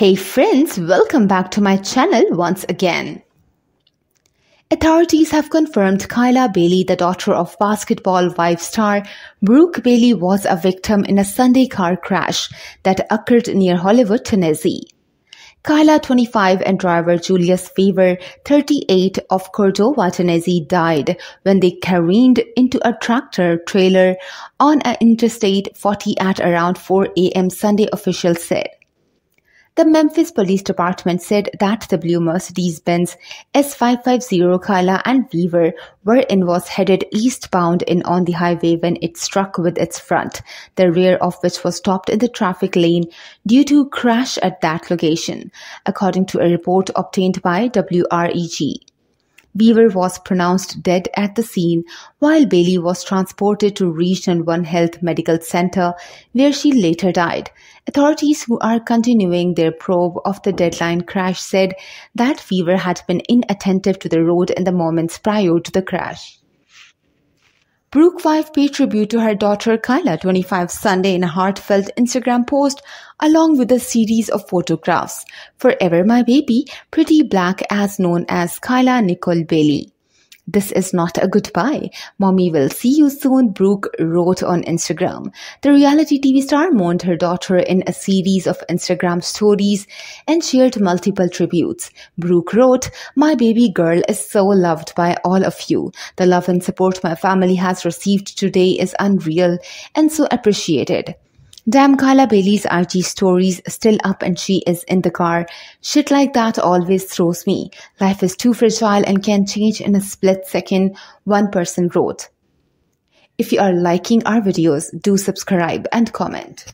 Hey friends, welcome back to my channel once again. Authorities have confirmed Kyla Bailey, the daughter of basketball wife star Brooke Bailey, was a victim in a Sunday car crash that occurred near Hollywood, Tennessee. Kyla, 25, and driver Julius Weaver, 38, of Cordova, Tennessee, died when they careened into a tractor trailer on a Interstate 40 at around 4 a.m. Sunday, officials said. The Memphis Police Department said that the blue Mercedes-Benz S550 Kyla and Weaver were in was headed eastbound in on the highway when it struck with its front, the rear of which was stopped in the traffic lane due to crash at that location, according to a report obtained by WREG. Weaver was pronounced dead at the scene, while Bailey was transported to Regional One Health Medical Center, where she later died. Authorities who are continuing their probe of the deadline crash said that Weaver had been inattentive to the road in the moments prior to the crash. Brooke wife paid tribute to her daughter Kyla 25 Sunday in a heartfelt Instagram post along with a series of photographs. Forever My Baby, Pretty Black as known as Kyla Nicole Bailey. This is not a goodbye. Mommy will see you soon, Brooke wrote on Instagram. The reality TV star mourned her daughter in a series of Instagram stories and shared multiple tributes. Brooke wrote, My baby girl is so loved by all of you. The love and support my family has received today is unreal and so appreciated. Damn, Kyla Bailey's IG stories still up and she is in the car. Shit like that always throws me. Life is too fragile and can change in a split second, one person wrote. If you are liking our videos, do subscribe and comment.